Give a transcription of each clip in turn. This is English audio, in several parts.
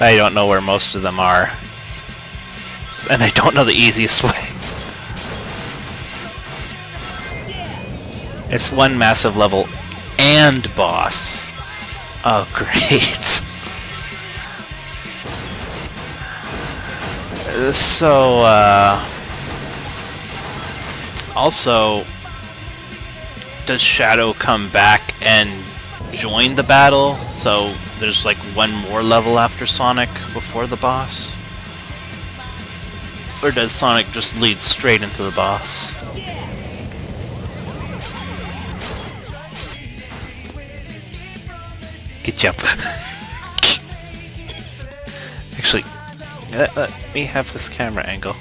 I don't know where most of them are. And I don't know the easiest way. It's one massive level and boss. Oh, great. So, uh... Also, does Shadow come back and join the battle? So there's like one more level after Sonic before the boss? Or does Sonic just lead straight into the boss? Good job. Actually, let, let me have this camera angle.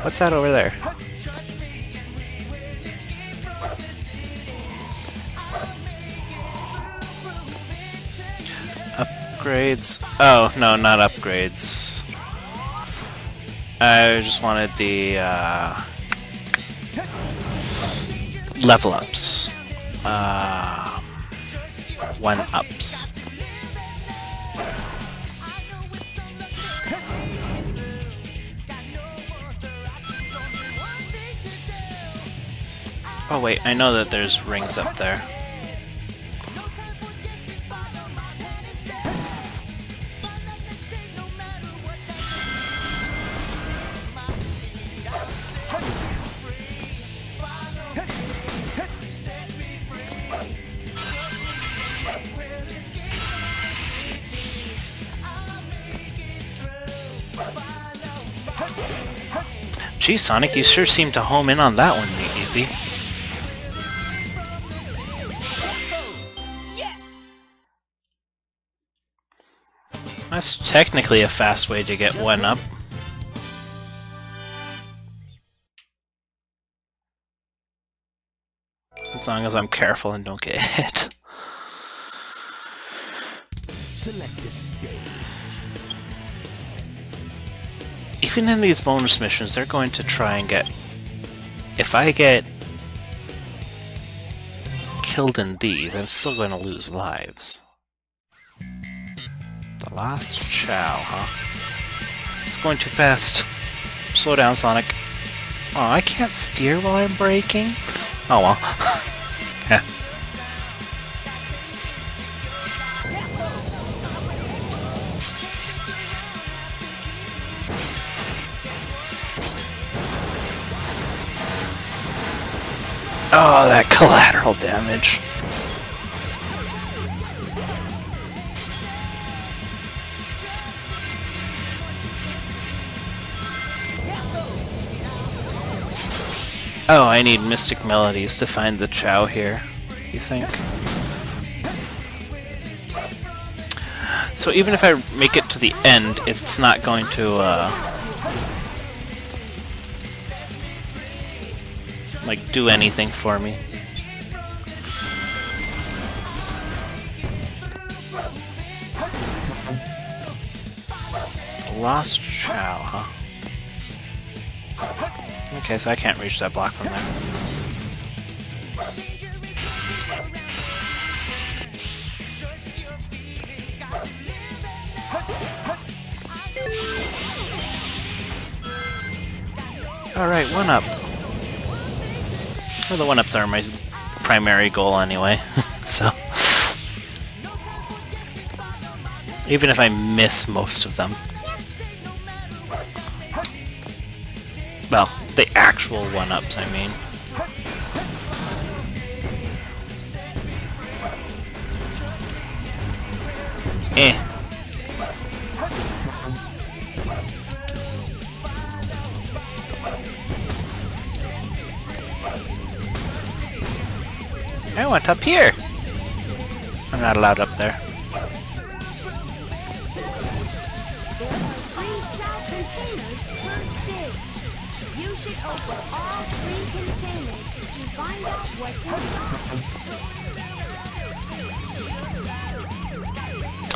What's that over there? Upgrades? Oh, no, not upgrades. I just wanted the, uh, level ups. Uh, one ups. Oh wait, I know that there's rings up there. Gee, Sonic, you sure seem to home in on that one, easy. That's technically a fast way to get one up. As long as I'm careful and don't get hit. Select a. Even in these bonus missions, they're going to try and get... If I get killed in these, I'm still going to lose lives. The last Chao, huh? It's going too fast. Slow down, Sonic. Oh, I can't steer while I'm braking? Oh well. Oh, that collateral damage. Oh, I need Mystic Melodies to find the Chao here, you think? So even if I make it to the end, it's not going to, uh, like, do anything for me. Lost Chao, huh? Okay, so I can't reach that block from there. Alright, one up. Well, the one-ups are my primary goal anyway, so... Even if I miss most of them. Well, the actual one-ups, I mean. Eh. Up here! I'm not allowed up there.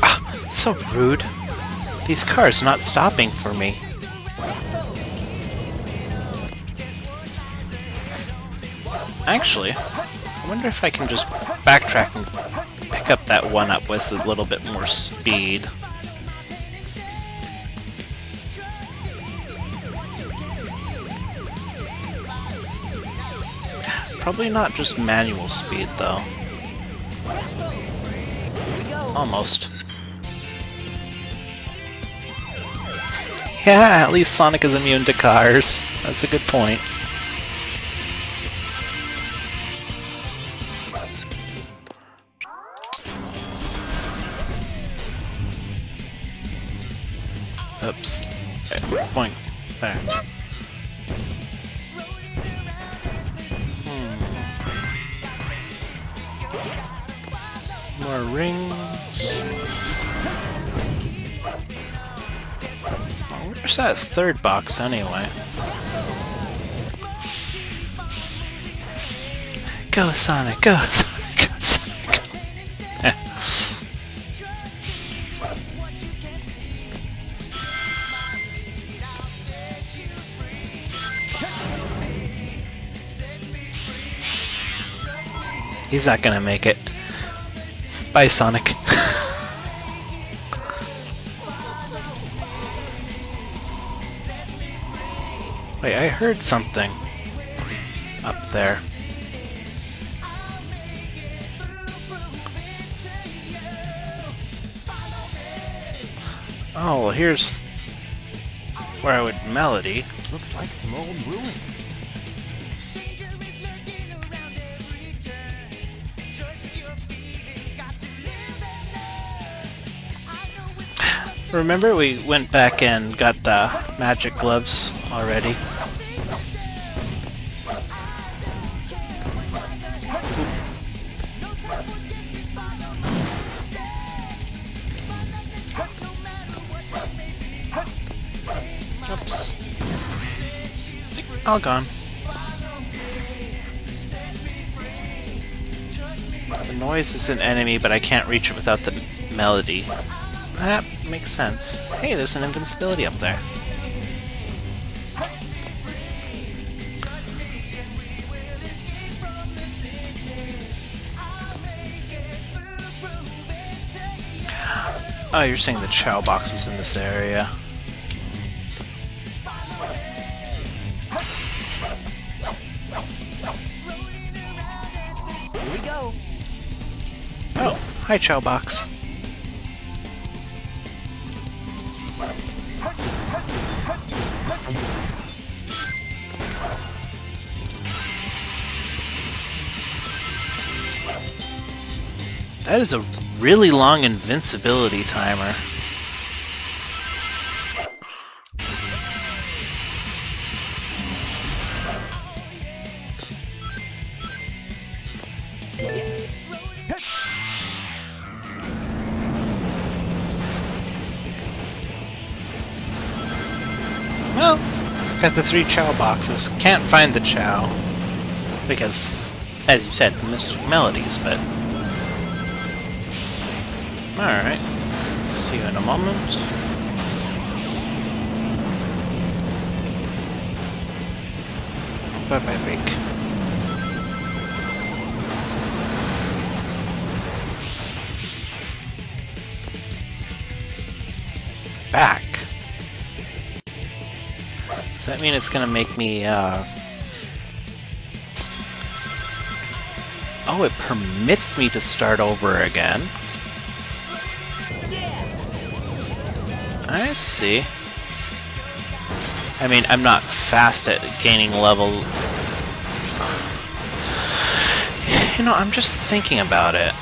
Ah, so rude. These cars not stopping for me. Actually, wonder if I can just backtrack and pick up that one up with a little bit more speed. Probably not just manual speed, though. Almost. Yeah, at least Sonic is immune to cars. That's a good point. Third box anyway? Go Sonic, go Sonic, go Sonic. He's not gonna make it. Bye, Sonic. Heard something up there. Oh, well, here's where I would melody. Looks like some old ruins. Remember we went back and got the magic gloves already? All gone. The noise is an enemy, but I can't reach it without the melody. That makes sense. Hey, there's an invincibility up there. Oh, you're saying the Chao box was in this area. Hi Chao box. That is a really long invincibility timer. Got the three Chao boxes. Can't find the Chao. Because, as you said, Mystic Melodies, but... Alright. See you in a moment. Bye-bye, Rick. Back. That mean it's gonna make me, uh... Oh, it permits me to start over again. I see. I mean, I'm not fast at gaining level. You know, I'm just thinking about it.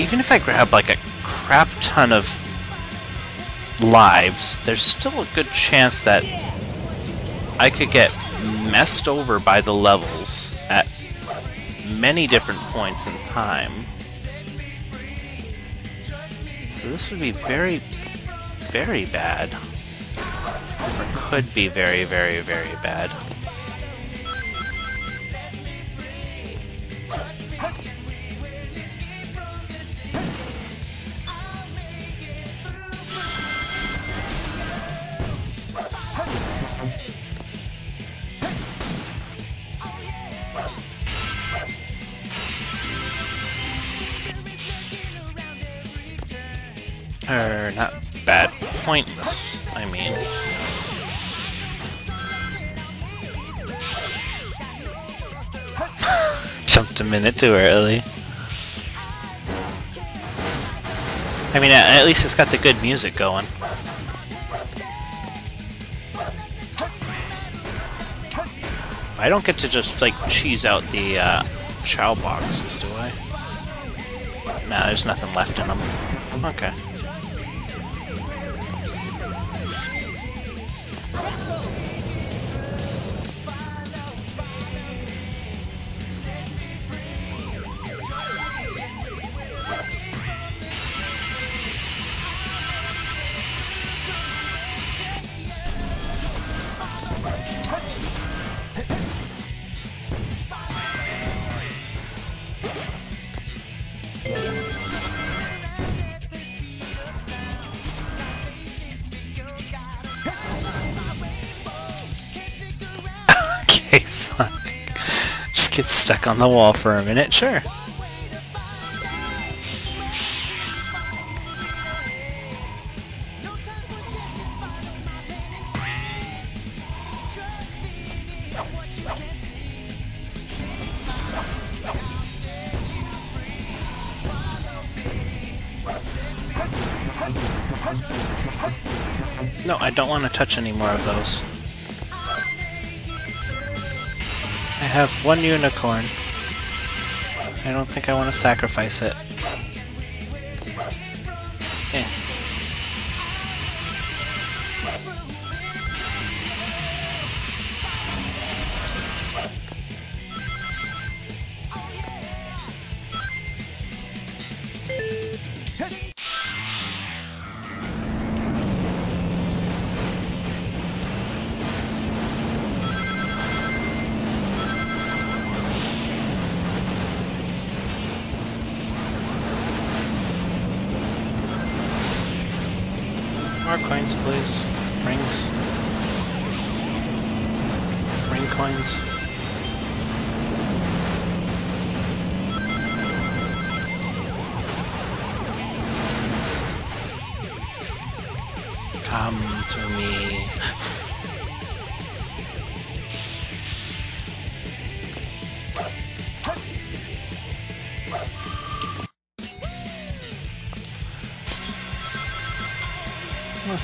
Even if I grab like a crap ton of lives, there's still a good chance that I could get messed over by the levels at many different points in time. So this would be very, very bad. Or could be very, very, very bad. pointless, I mean. Jumped a minute too early. I mean, at least it's got the good music going. I don't get to just, like, cheese out the, uh, Chao boxes, do I? No, nah, there's nothing left in them. Okay. Stuck on the wall for a minute, sure. No, I don't want to touch any more of those. I have one unicorn. I don't think I want to sacrifice it.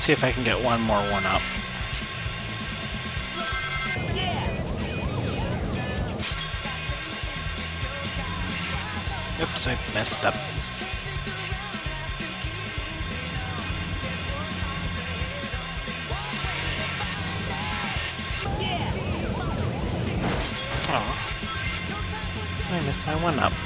See if I can get one more one up. Oops, I messed up. Oh, I missed my one up.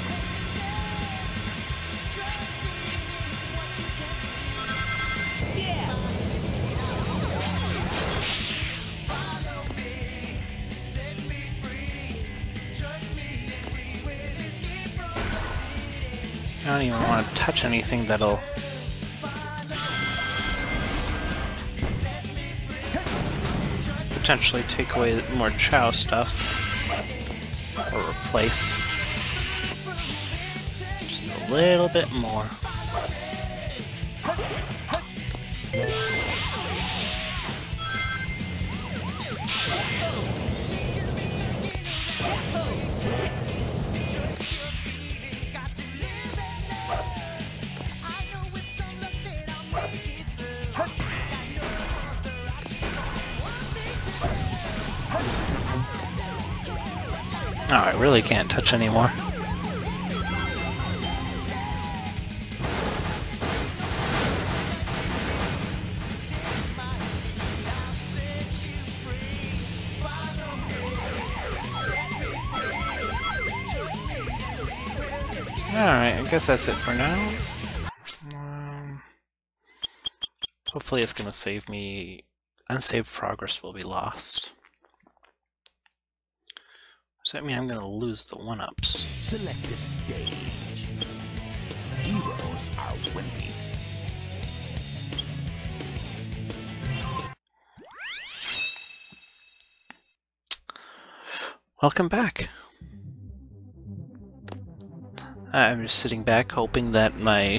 Touch anything that'll... potentially take away more Chao stuff. Or replace. Just a little bit more. Really can't touch anymore. Alright, I guess that's it for now. Um, hopefully it's gonna save me... Unsaved progress will be lost. Does that mean I'm gonna lose the one-ups? Select a stage. Heroes are waiting. Welcome back. I'm just sitting back hoping that my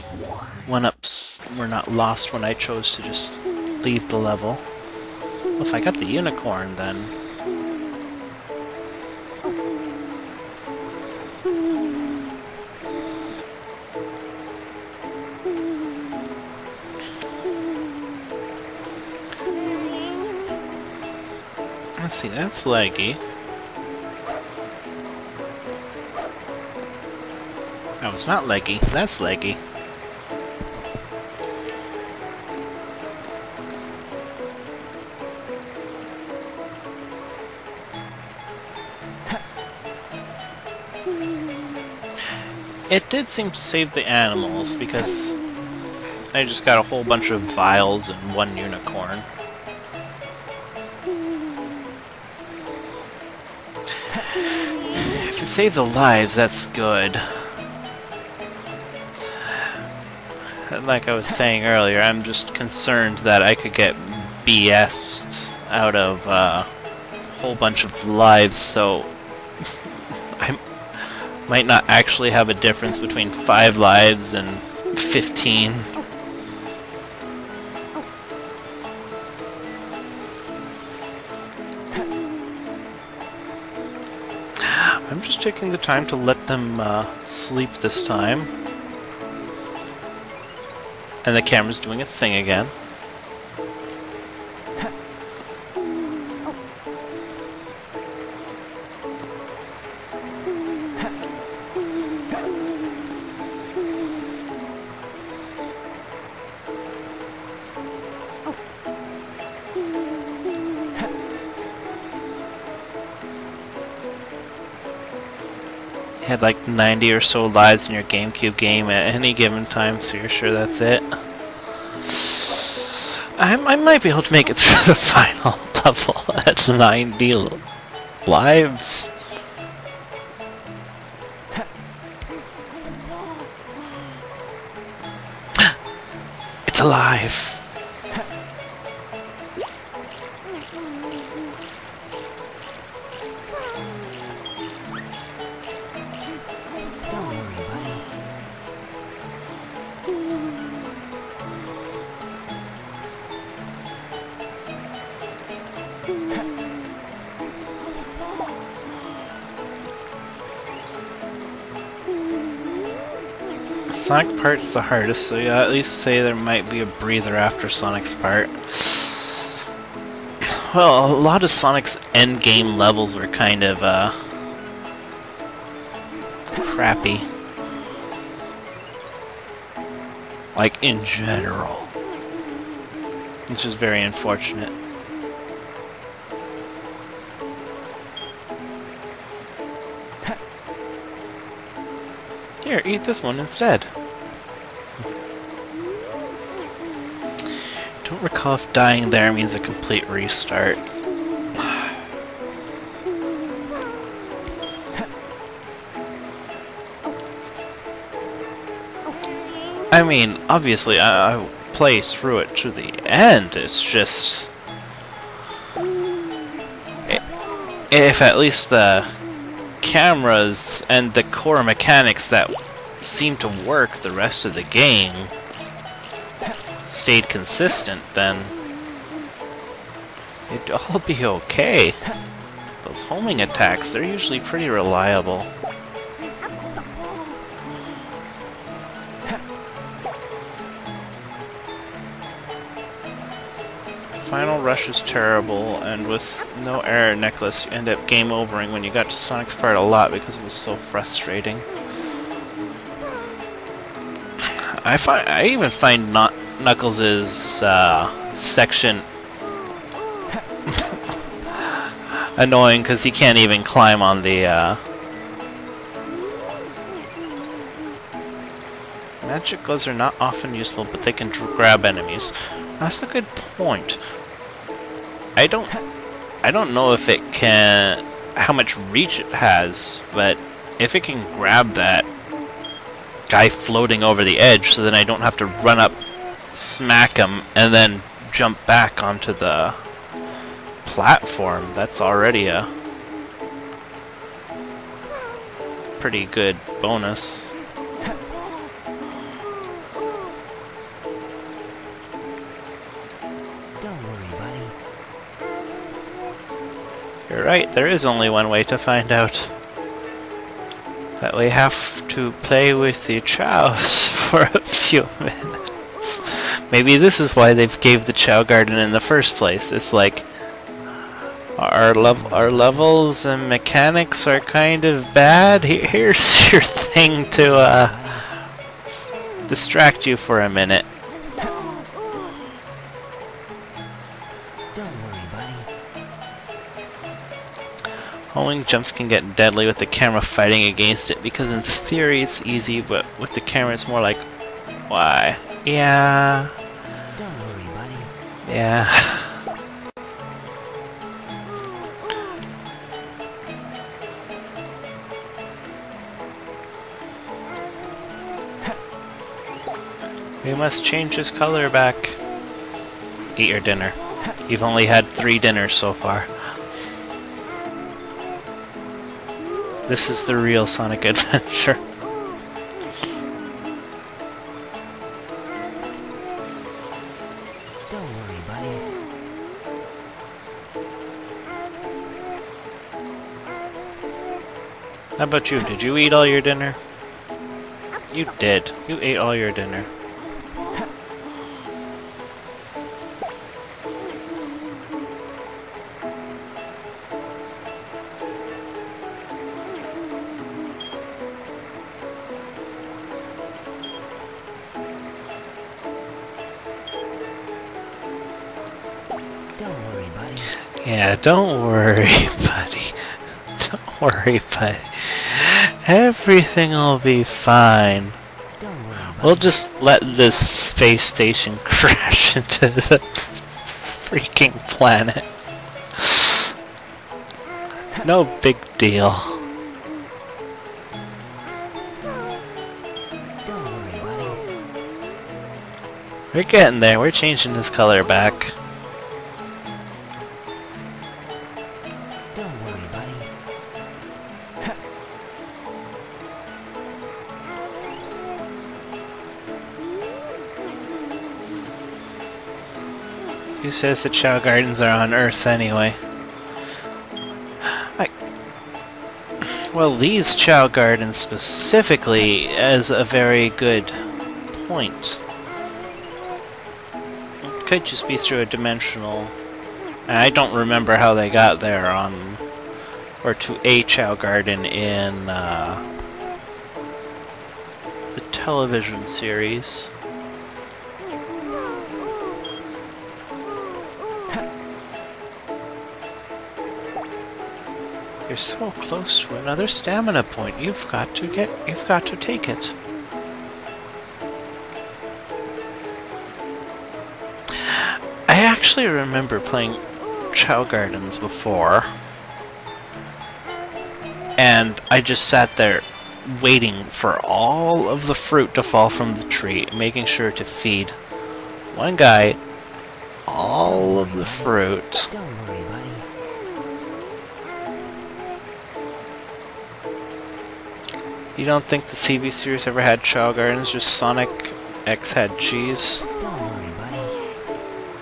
one-ups were not lost when I chose to just leave the level. Well, if I got the unicorn, then... see, that's leggy. No, it's not leggy. That's leggy. It did seem to save the animals because I just got a whole bunch of vials and one unicorn. Saved the lives, that's good. And like I was saying earlier, I'm just concerned that I could get BS'd out of uh, a whole bunch of lives, so I might not actually have a difference between 5 lives and 15. Taking the time to let them uh, sleep this time. And the camera's doing its thing again. Like 90 or so lives in your GameCube game at any given time, so you're sure that's it. I, I might be able to make it through the final level at 90 lives. It's alive! Sonic part's the hardest, so yeah, at least say there might be a breather after Sonic's part. Well, a lot of Sonic's endgame levels were kind of, uh... crappy. Like, in general. Which is very unfortunate. Here, eat this one instead. Dying there means a complete restart. I mean, obviously, I, I play through it to the end. It's just... If at least the cameras and the core mechanics that seem to work the rest of the game stayed consistent, then it'd all be okay. Those homing attacks, they're usually pretty reliable. Final Rush is terrible, and with no error necklace, you end up game overing when you got to Sonic's part a lot because it was so frustrating. I find I even find not Knuckles' uh, section annoying because he can't even climb on the. Uh... Magic gloves are not often useful, but they can grab enemies. That's a good point. I don't I don't know if it can how much reach it has, but if it can grab that guy floating over the edge so then I don't have to run up smack him and then jump back onto the platform, that's already a pretty good bonus. Don't worry, buddy. You're right, there is only one way to find out. That we have to play with the chows for a few minutes. Maybe this is why they've gave the Chao Garden in the first place. It's like, Our lev our levels and mechanics are kind of bad. Here's your thing to uh, distract you for a minute. Don't worry, buddy. Homing jumps can get deadly with the camera fighting against it because in theory it's easy, but with the camera it's more like, why? Yeah, Don't worry, buddy. Yeah. We must change his color back. Eat your dinner. You've only had three dinners so far. This is the real Sonic Adventure. How about you? Did you eat all your dinner? You did. You ate all your dinner. Don't worry, buddy. Yeah, don't worry, buddy. Don't worry, buddy. Everything will be fine. Don't worry, buddy. We'll just let this space station crash into the freaking planet. No big deal. Worry. We're getting there. We're changing this color back. Says that Chao Gardens are on Earth anyway? I... Well, these Chao Gardens specifically is a very good point. It could just be through a dimensional... I don't remember how they got there on... or to a Chao Garden in, uh, the television series. You're so close to another stamina point. You've got to get you've got to take it. I actually remember playing Chao Gardens before. And I just sat there waiting for all of the fruit to fall from the tree, making sure to feed one guy all of the fruit. You don't think the TV series ever had Chao Gardens? Just Sonic X had cheese? Don't worry, buddy.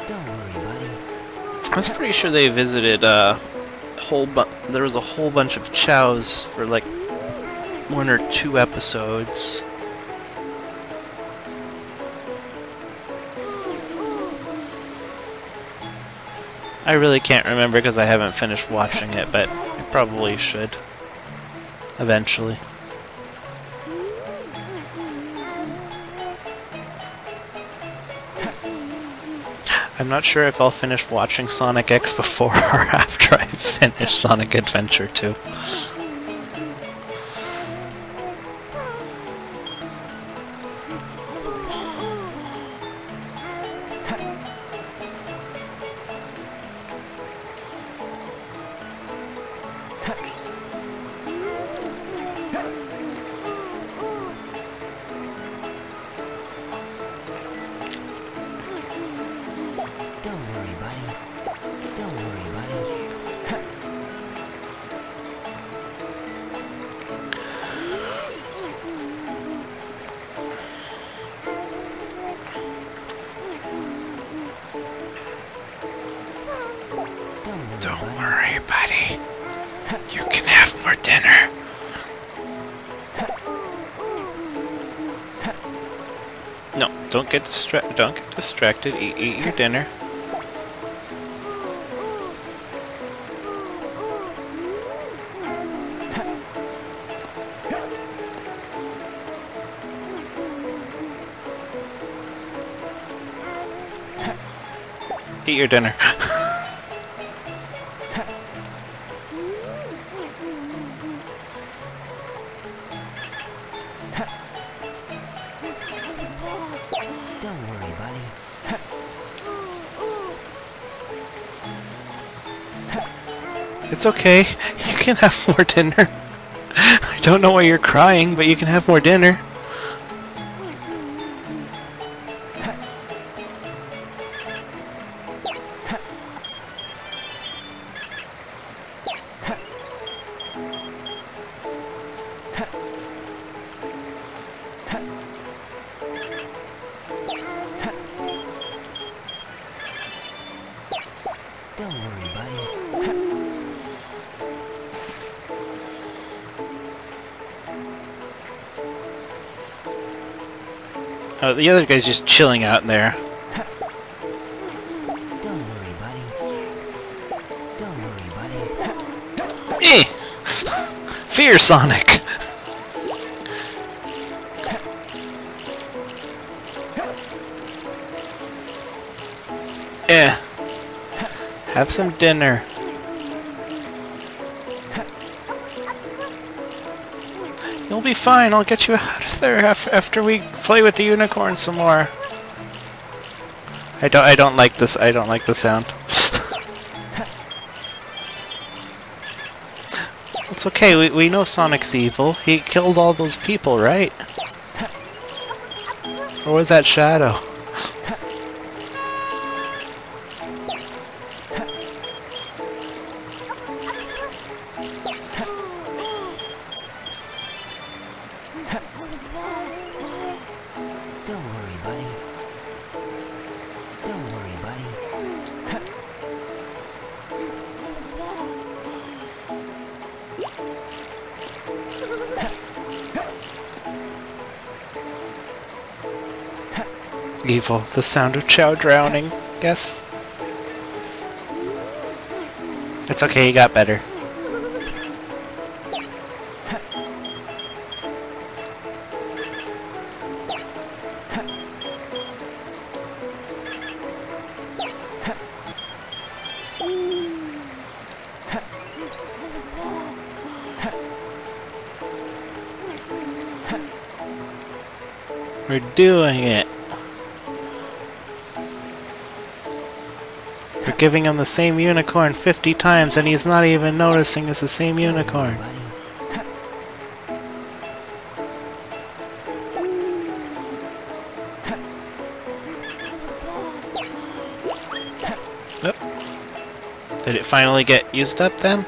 Don't worry, buddy. I was pretty sure they visited a whole bu- There was a whole bunch of chows for like one or two episodes. I really can't remember because I haven't finished watching it, but I probably should. Eventually. I'm not sure if I'll finish watching Sonic X before or after I finish Sonic Adventure 2. get distracted. Don't get distracted. Eat, eat your dinner. Eat your dinner. It's okay. You can have more dinner. I don't know why you're crying, but you can have more dinner. The other guy's just chilling out in there. Don't worry, buddy. Don't worry, buddy. Eh! Fear Sonic! Eh. Have some dinner. Be fine. I'll get you out of there after we play with the unicorn some more. I don't. I don't like this. I don't like the sound. It's okay, we, we know Sonic's evil. He killed all those people, right? Or was that Shadow? Evil. The sound of Chao drowning. Yes. It's okay, he got better. We're doing it. Giving him the same unicorn 50 times and he's not even noticing it's the same unicorn. Buddy. Did it finally get used up then?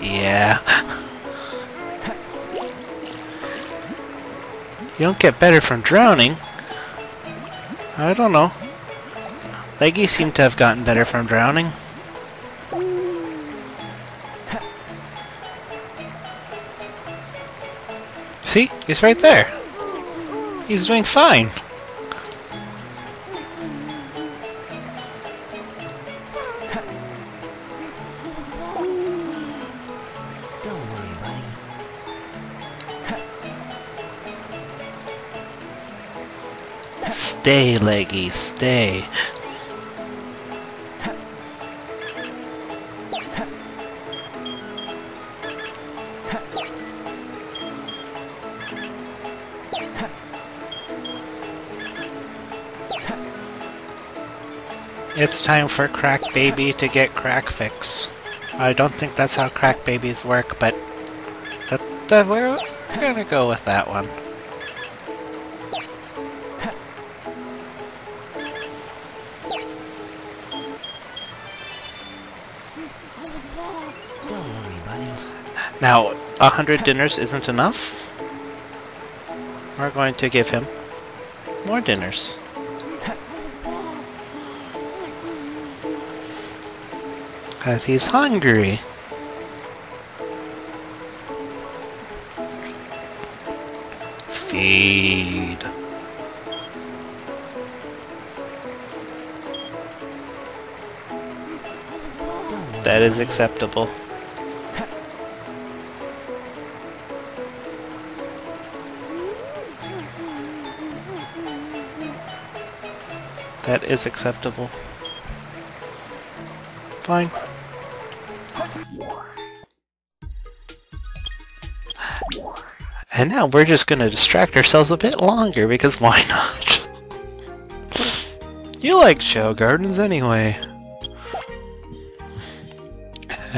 Yeah. you don't get better from drowning. I don't know. Leggy seemed to have gotten better from drowning. See? He's right there. He's doing fine. Don't worry, buddy. Stay, Leggy, stay. It's time for Crack Baby to get Crack Fix. I don't think that's how Crack Babies work, but that, that we're, we're gonna go with that one. Now, a hundred dinners isn't enough. We're going to give him more dinners. Cause he's hungry. Feed. That is acceptable. That is acceptable. Fine. And now we're just gonna distract ourselves a bit longer because why not? you like Chao gardens anyway.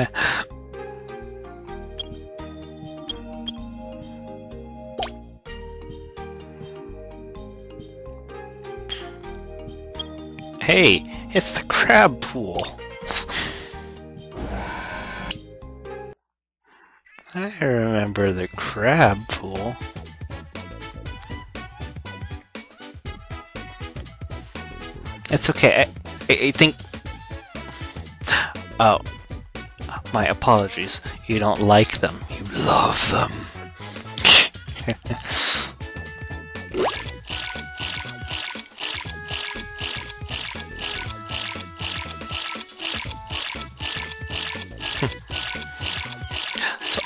hey, it's the crab pool. I remember the crab pool. It's okay. I, I, think. Oh, my apologies. You don't like them. You love them.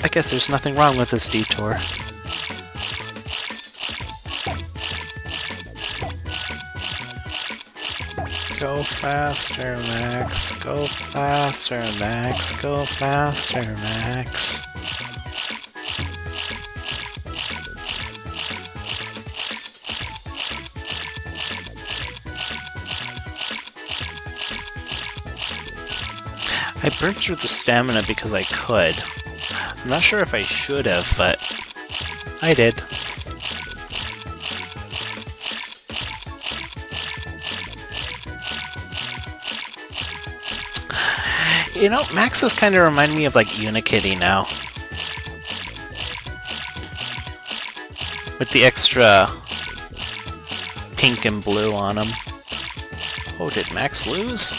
I guess there's nothing wrong with this detour. Go faster, Max. Go faster, Max. Go faster, Max. I burned through the stamina because I could. I'm not sure if I should have, but I did. You know, Max is kind of remind me of like Unikitty now. With the extra pink and blue on him. Oh, did Max lose?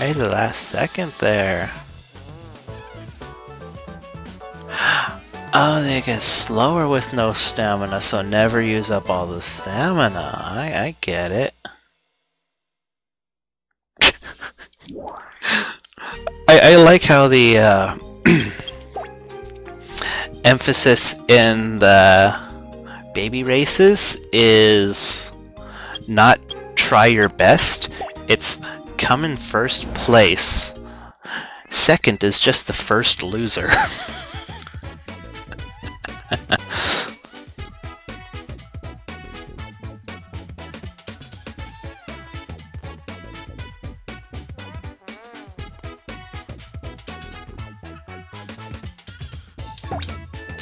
Right the last second there. Oh, they get slower with no stamina, so never use up all the stamina. I, I get it. I, I like how the uh, emphasis in the baby races is not try your best, it's come in first place. Second is just the first loser.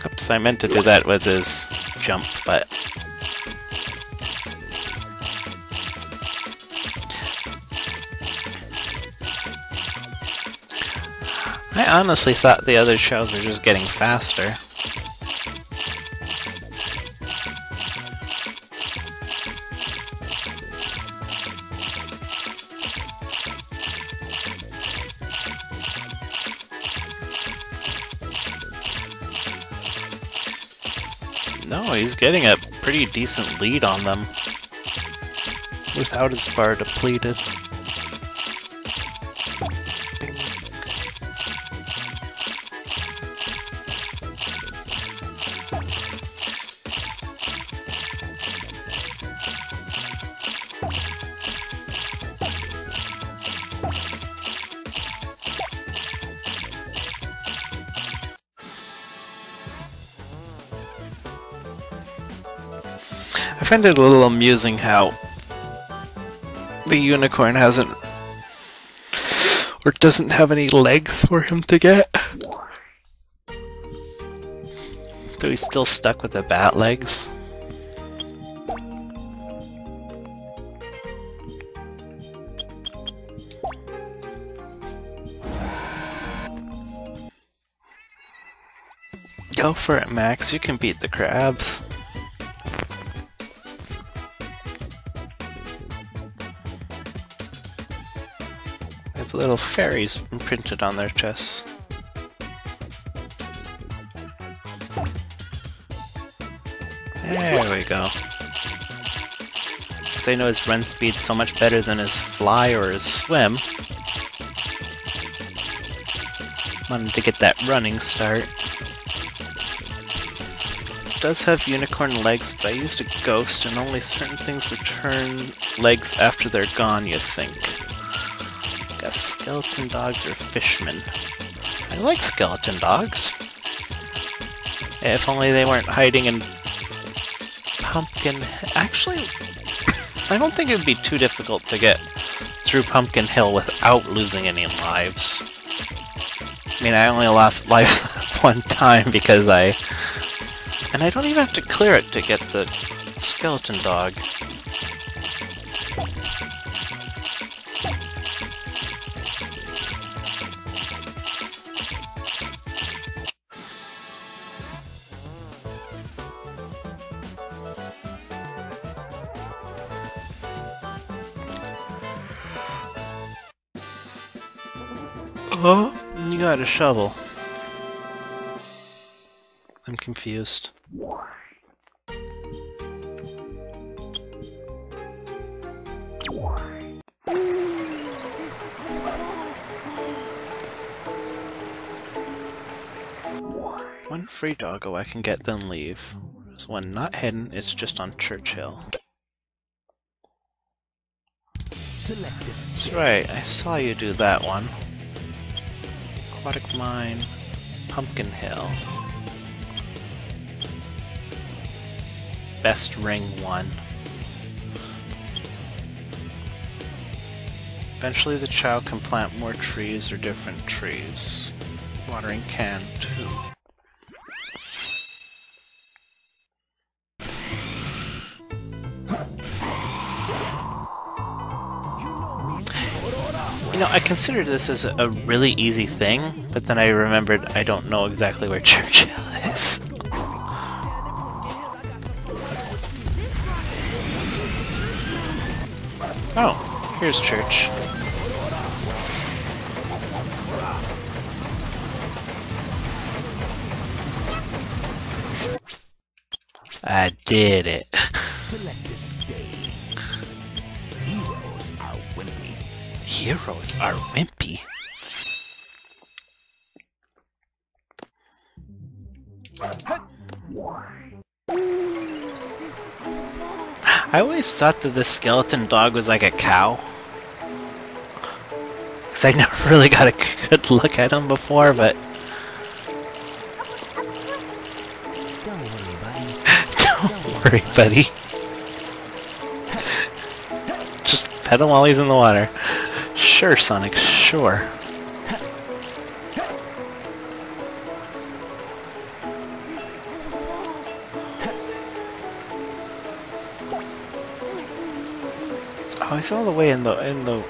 Oops, I meant to do that with his jump, but... I honestly thought the other shells were just getting faster. No, he's getting a pretty decent lead on them. Without his bar depleted. I find it a little amusing how the unicorn hasn't or doesn't have any legs for him to get. So he's still stuck with the bat legs. Go for it, Max. You can beat the crabs. Little fairies imprinted on their chests. There we go. Because I know his run speed's so much better than his fly or his swim. Wanted to get that running start. does have unicorn legs, but I used a ghost, and only certain things return legs after they're gone, you think. Skeleton dogs or fishmen. I like skeleton dogs. If only they weren't hiding in Pumpkin... Actually, I don't think it would be too difficult to get through Pumpkin Hill without losing any lives. I mean, I only lost life one time because I... And I don't even have to clear it to get the skeleton dog. Shovel. I'm confused. One free doggo I can get, then leave. There's one not hidden, it's just on Churchill. That's right, I saw you do that one. Aquatic Mine, Pumpkin Hill. Best Ring one. Eventually the child can plant more trees or different trees. Watering can know, I considered this as a really easy thing, but then I remembered I don't know exactly where Churchill is. Oh, here's Church. I did it. Heroes are wimpy. I always thought that the skeleton dog was like a cow. Because I never really got a good look at him before, but Don't worry, buddy. don't worry, buddy. Just pet him while he's in the water. Sure, Sonic, sure. Oh, he's all the way in the in the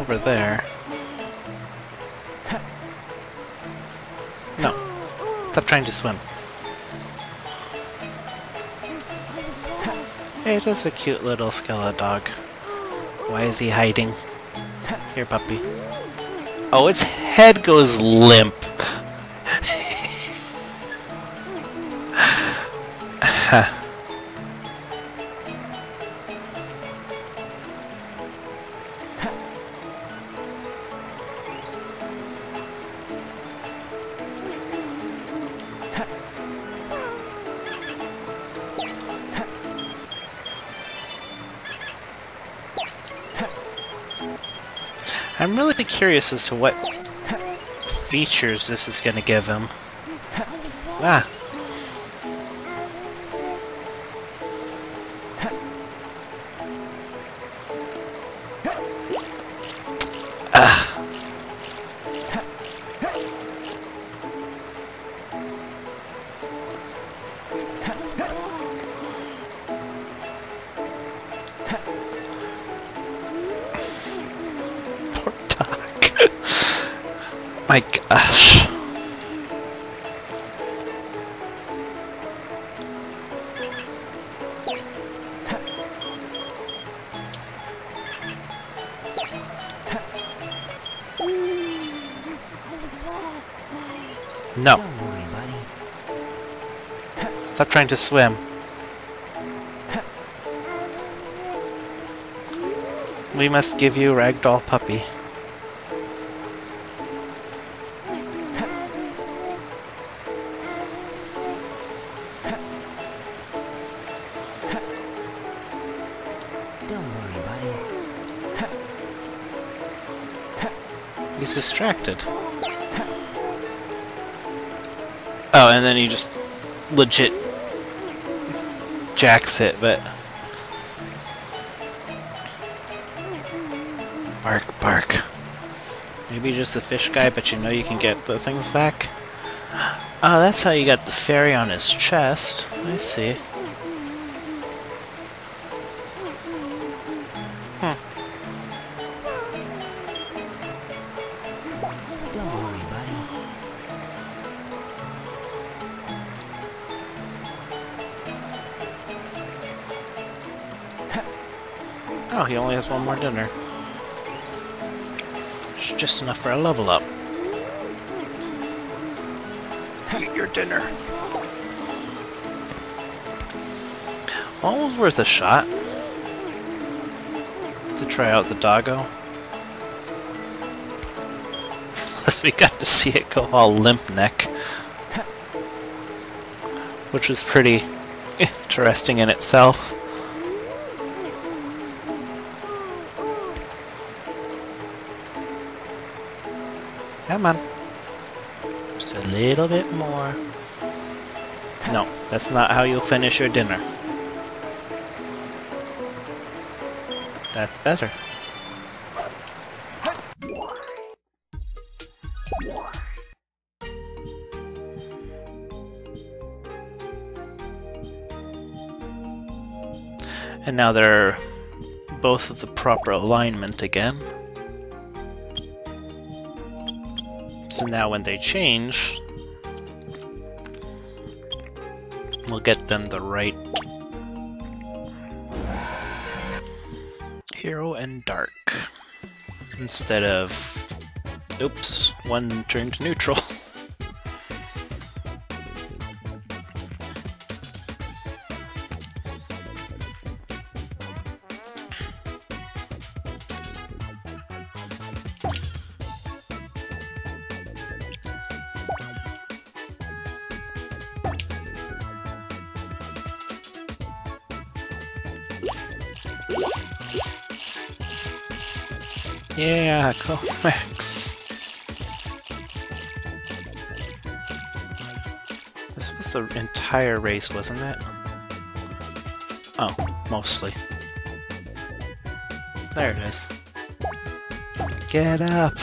over there. No. Stop trying to swim. It is a cute little skeleton dog. Why is he hiding? Here, puppy. Oh, its head goes limp. I'm curious as to what features this is going to give him. Ah. trying to swim. we must give you Ragdoll Puppy. Don't worry, buddy. He's distracted. Oh, and then you just legit jacks it, but... Bark, bark. Maybe just the fish guy, but you know you can get the things back? Oh, that's how you got the fairy on his chest. I see. More dinner. It's just enough for a level up. Eat your dinner. Almost worth a shot. To try out the doggo. Plus we got to see it go all limp neck. Which was pretty interesting in itself. Little bit more. No, that's not how you'll finish your dinner. That's better. And now they're both of the proper alignment again. So now when they change, we'll get them the right hero and dark. Instead of, oops, one turned neutral. Yeah, go Max. This was the entire race, wasn't it? Oh, mostly. There it is. Get up!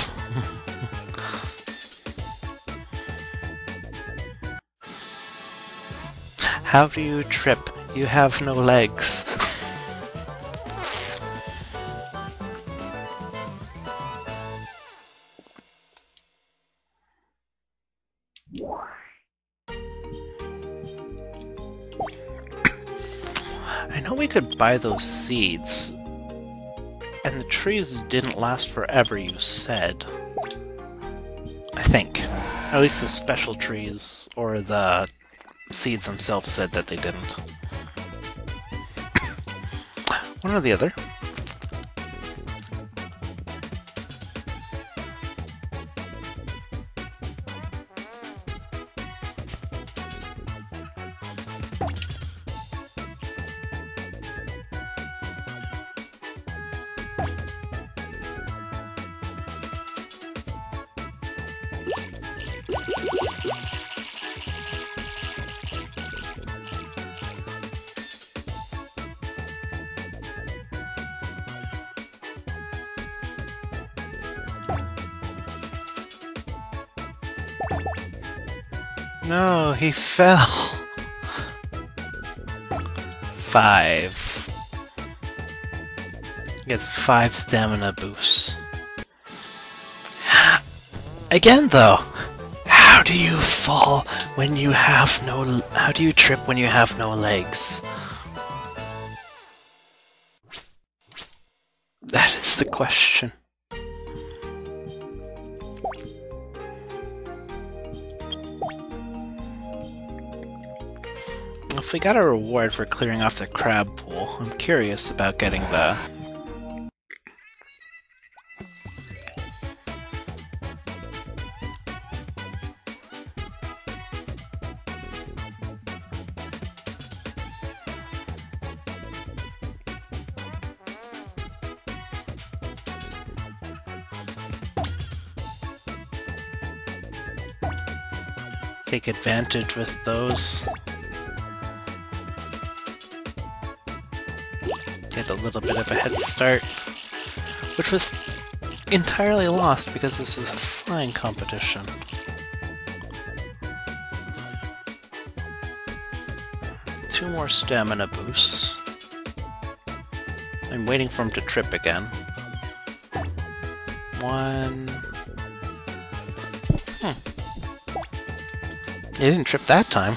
How do you trip? You have no legs. Buy those seeds. And the trees didn't last forever, you said. I think. At least the special trees, or the seeds themselves said that they didn't. One or the other. Fell. Five. Gets five stamina boosts. Again, though, how do you fall when you have no? How do you trip when you have no legs? That is the question. If we got a reward for clearing off the crab pool, I'm curious about getting the... Take advantage with those. A little bit of a head start, which was entirely lost because this is a flying competition. Two more stamina boosts. I'm waiting for him to trip again. One. Hmm. He didn't trip that time.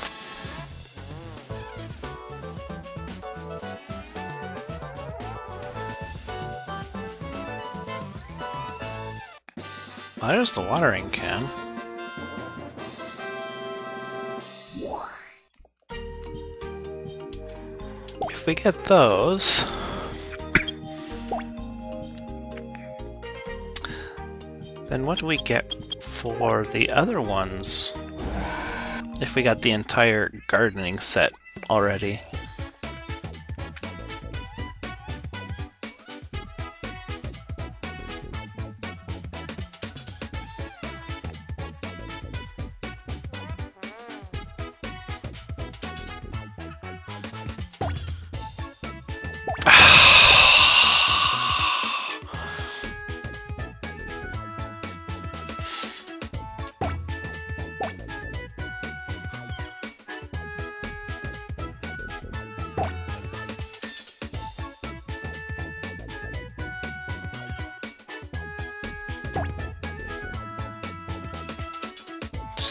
There's the watering can. If we get those... then what do we get for the other ones? If we got the entire gardening set already.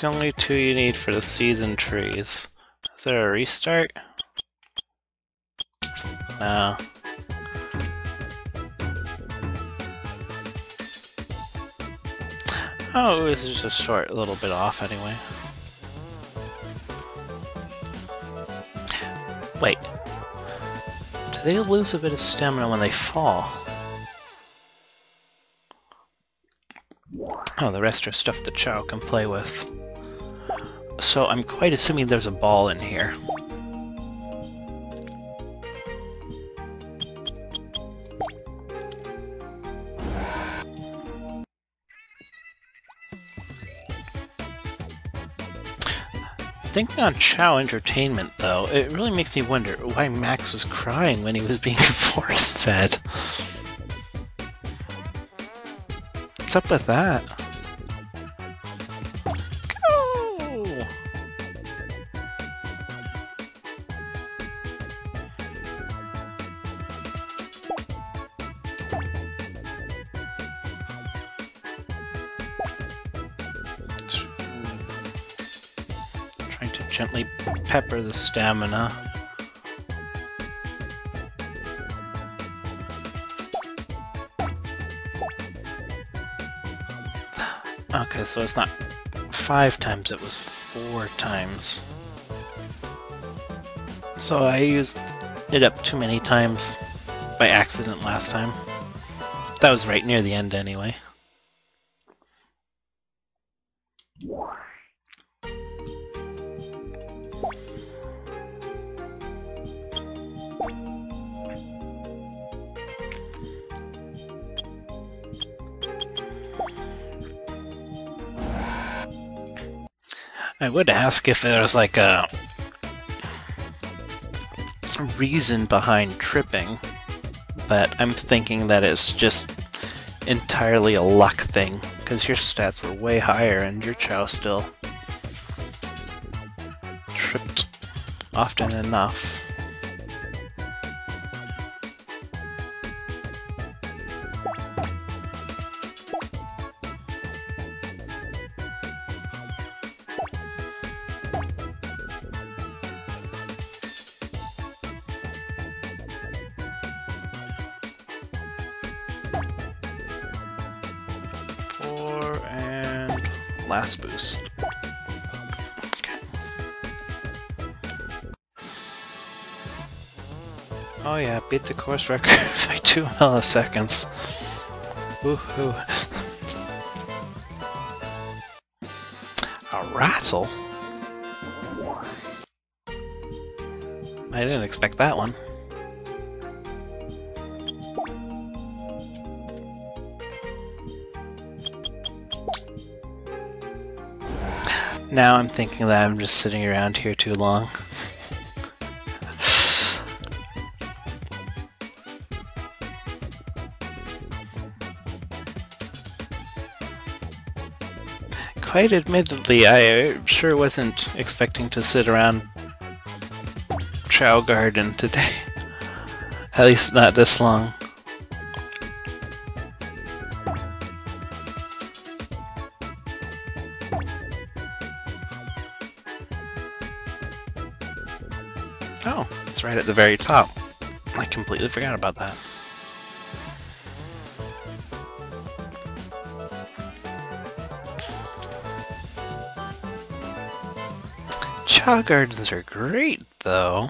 Only two you need for the season trees. Is there a restart? No. Oh, it was just a short little bit off anyway. Wait. Do they lose a bit of stamina when they fall? Oh, the rest are stuff the Chao can play with. So I'm quite assuming there's a ball in here. Thinking on Chao Entertainment, though, it really makes me wonder why Max was crying when he was being force fed. What's up with that? Pepper the stamina. Okay, so it's not five times, it was four times. So I used it up too many times by accident last time. That was right near the end anyway. I would ask if there's like a reason behind tripping, but I'm thinking that it's just entirely a luck thing, because your stats were way higher and your Chao still tripped often enough. The course record by two milliseconds. Woohoo. A rattle? I didn't expect that one. Now I'm thinking that I'm just sitting around here too long. Quite admittedly, I sure wasn't expecting to sit around Chao Garden today. At least not this long. Oh, it's right at the very top. I completely forgot about that. Chao gardens are great, though.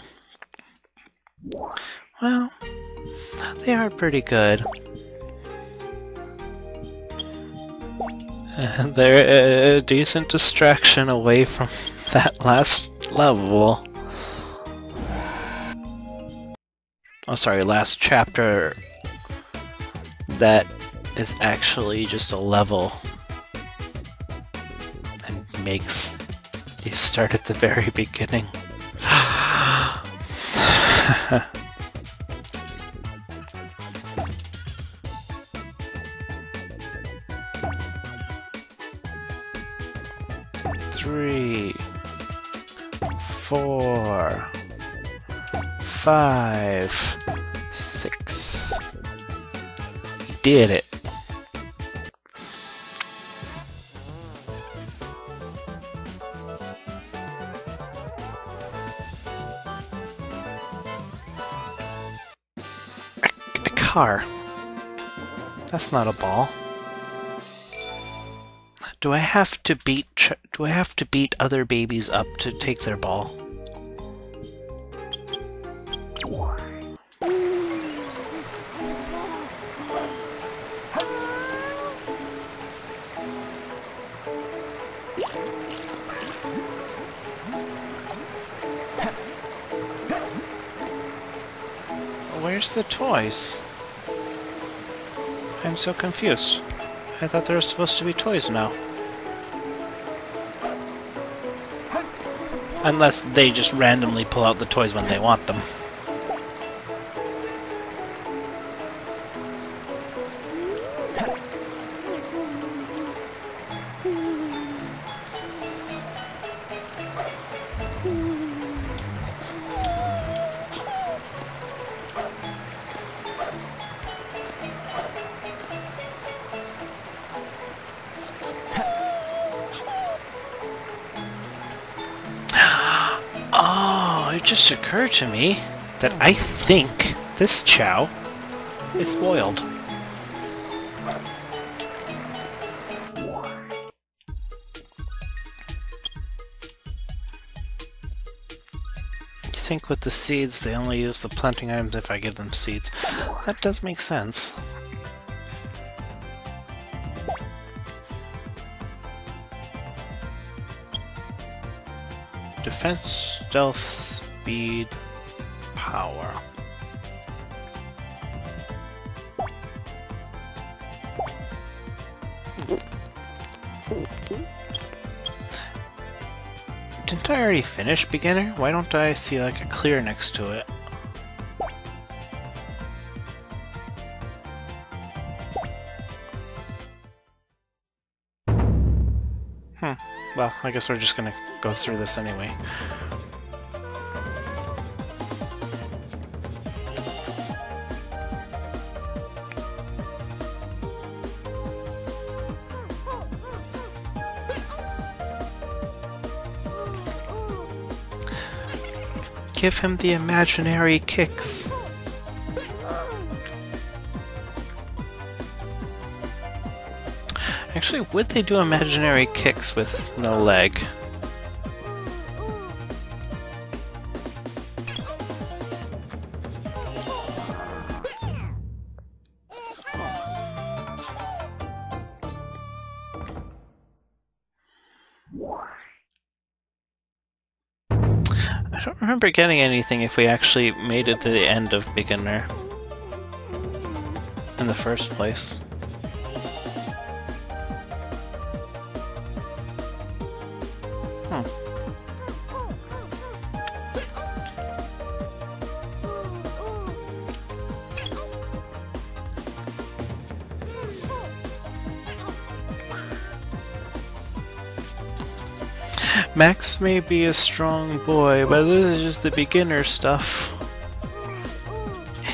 Well, they are pretty good. And they're a decent distraction away from that last level. Oh, sorry, last chapter that is actually just a level and makes you start at the very beginning. Three, four, five, six. Did it. Car. That's not a ball. Do I have to beat do I have to beat other babies up to take their ball? Where's the toys? I'm so confused. I thought there were supposed to be toys now. Unless they just randomly pull out the toys when they want them. It occurred to me that I think this Chao is spoiled. I think with the seeds, they only use the planting items if I give them seeds. That does make sense. Defense, stealth, speed, power. Didn't I already finish beginner? Why don't I see like a clear next to it? Hmm. Well, I guess we're just gonna go through this anyway. Give him the imaginary kicks. Actually, would they do imaginary kicks with no leg? Anything if we actually made it to the end of beginner in the first place. Max may be a strong boy, but this is just the beginner stuff.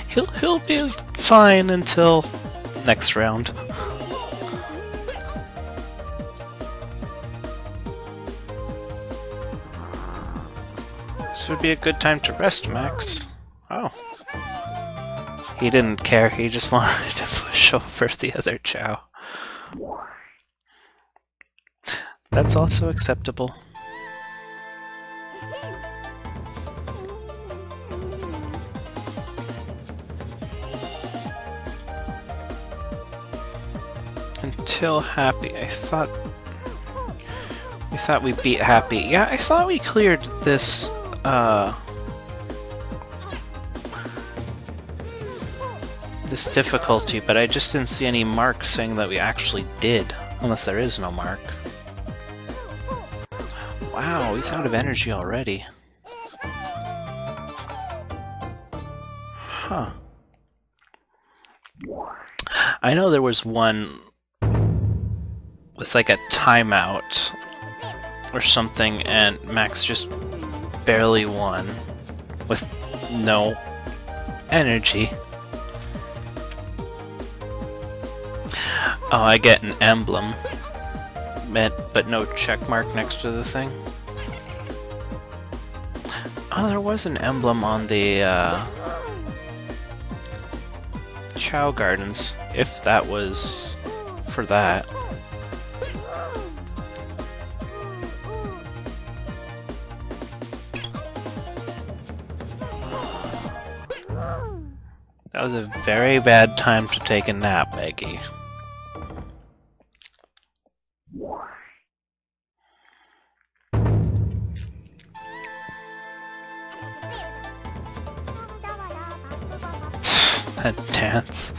He'll he'll be fine until next round. This would be a good time to rest, Max. Oh. He didn't care, he just wanted to push over the other Chao. That's also acceptable. Until Happy, I thought... We thought we beat Happy. Yeah, I thought we cleared this, uh... This difficulty, but I just didn't see any mark saying that we actually did. Unless there is no mark. Wow, he's out of energy already. Huh. I know there was one with like a timeout or something, and Max just barely won with no energy. Oh, I get an emblem, but no check mark next to the thing. Oh, there was an emblem on the uh, Chao Gardens, if that was for that. Was a very bad time to take a nap, Eggy. that dance.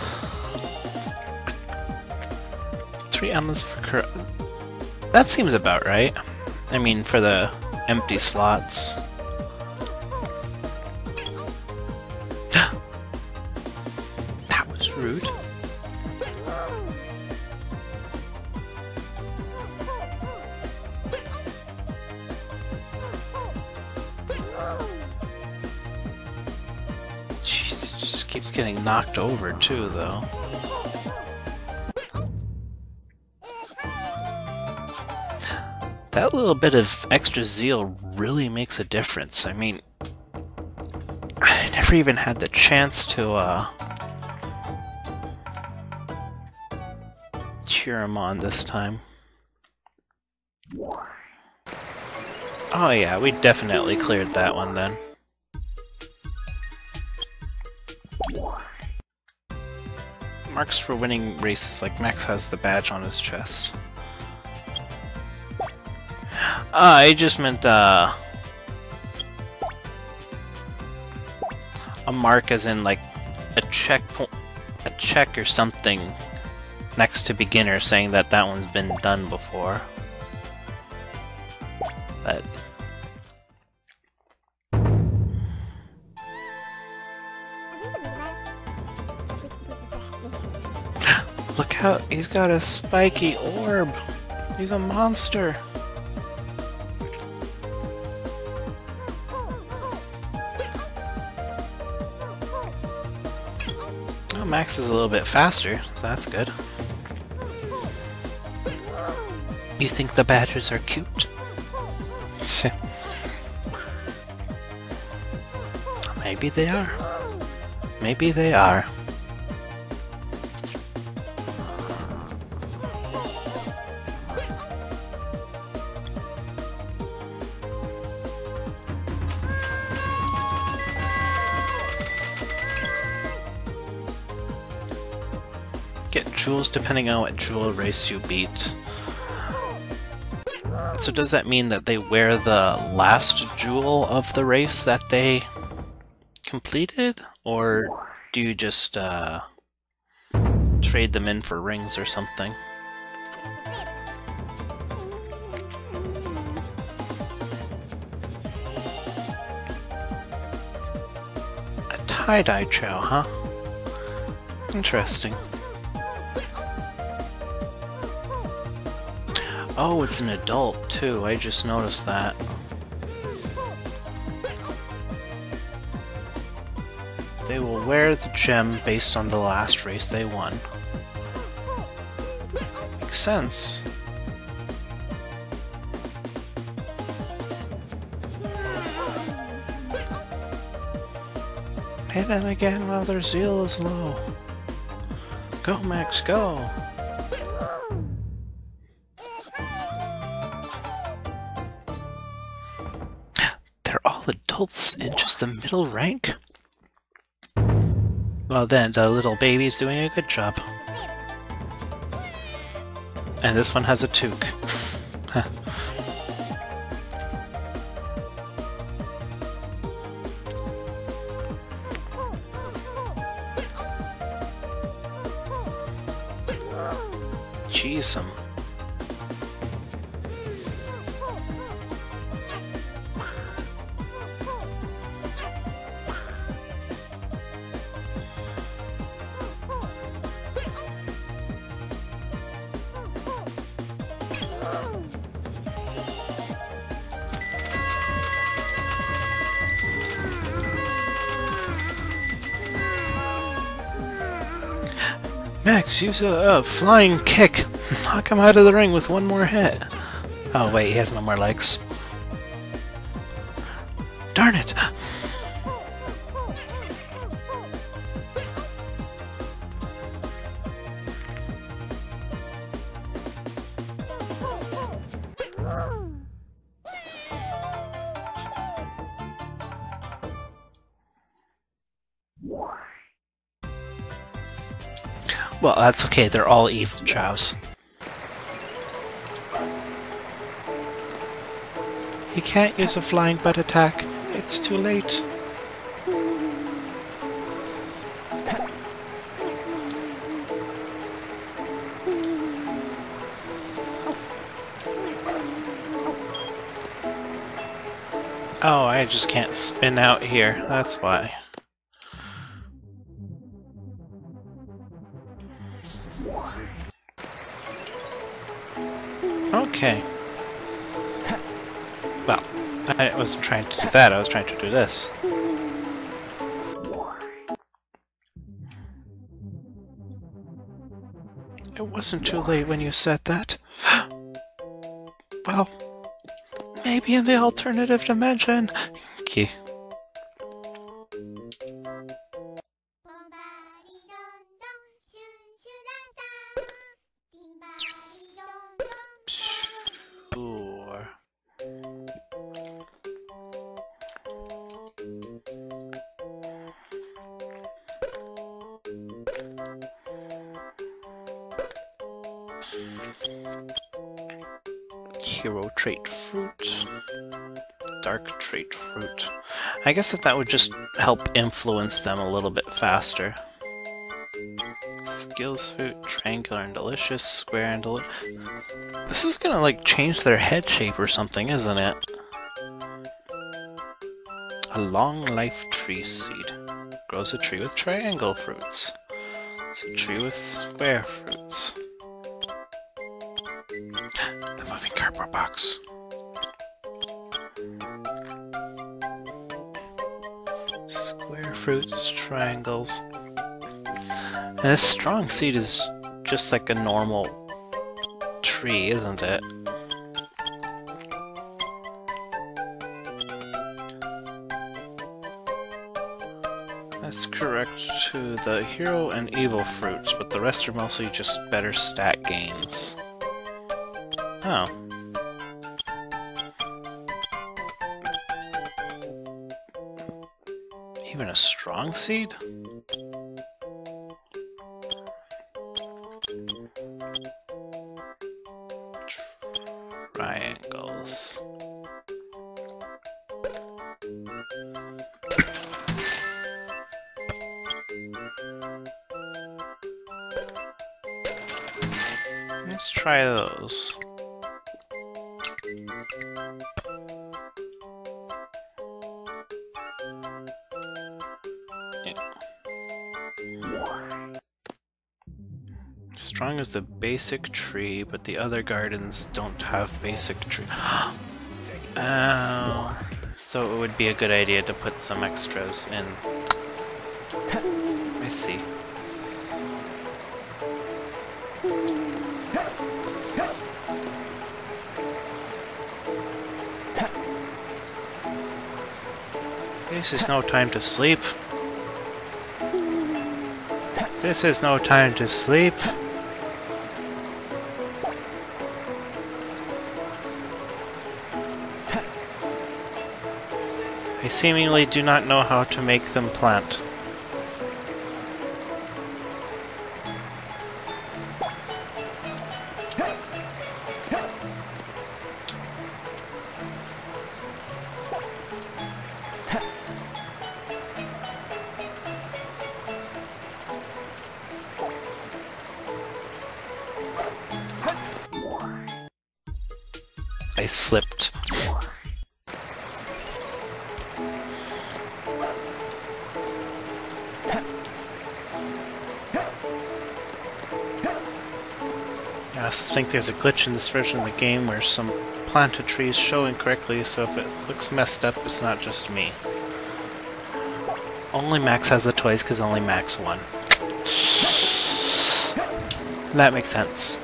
Three emmons for That seems about right. I mean, for the empty slots. Knocked over too, though. That little bit of extra zeal really makes a difference. I mean, I never even had the chance to, uh, cheer him on this time. Oh yeah, we definitely cleared that one then. Marks for winning races, like Max has the badge on his chest. Ah, I just meant, uh... A mark as in, like, a checkpoint, a check or something next to beginner saying that that one's been done before. But... He's got a spiky orb! He's a monster! Oh, Max is a little bit faster, so that's good. You think the badgers are cute? Maybe they are. Maybe they are. Get jewels depending on what jewel race you beat. So does that mean that they wear the last jewel of the race that they completed? Or do you just uh, trade them in for rings or something? A tie-dye Chao, huh? Interesting. Oh, it's an adult too. I just noticed that. They will wear the gem based on the last race they won. Makes sense. Hit them again while their zeal is low. Go, Max, go! Adults in just the middle rank? Well then, the little baby's doing a good job. And this one has a toque. Jeez, um. Use a, a flying kick. Knock him out of the ring with one more hit. Oh wait, he has no more legs. Darn it! Well, that's okay, they're all evil Chaos. He can't use a flying butt attack. It's too late. Oh, I just can't spin out here. That's why. Okay. Well, I wasn't trying to do that, I was trying to do this. It wasn't too late when you said that. well, maybe in the alternative dimension. Okay. Guess that that would just help influence them a little bit faster. Skills fruit, triangular and delicious, square and delicious. This is gonna like change their head shape or something, isn't it? A long life tree seed. Grows a tree with triangle fruits. It's a tree with square fruits. The moving cardboard box. Fruits, triangles. And this strong seed is just like a normal tree, isn't it? That's correct to the hero and evil fruits, but the rest are mostly just better stat gains. Oh. Strong seed? Basic tree, but the other gardens don't have basic tree. Oh, so it would be a good idea to put some extras in. I see. This is no time to sleep. This is no time to sleep. I seemingly do not know how to make them plant. I slipped. Think there's a glitch in this version of the game where some planted trees show incorrectly, so if it looks messed up, it's not just me. Only Max has the toys because only Max won. That makes sense.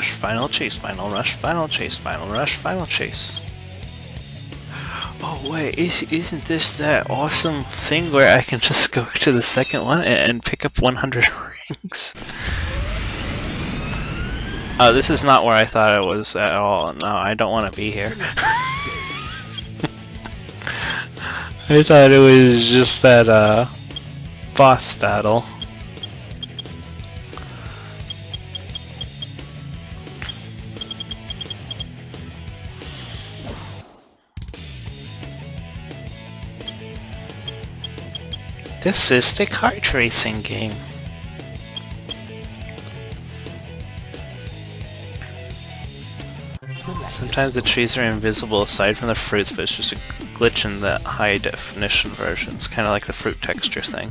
Rush, final chase, final rush, final chase, final rush, final chase. Oh wait, is, isn't this that awesome thing where I can just go to the second one and, and pick up 100 rings? Oh, this is not where I thought it was at all. No, I don't want to be here. I thought it was just that, uh, boss battle. This is the kart racing game. Sometimes the trees are invisible aside from the fruits, but it's just a glitch in the high definition version. It's kind of like the fruit texture thing.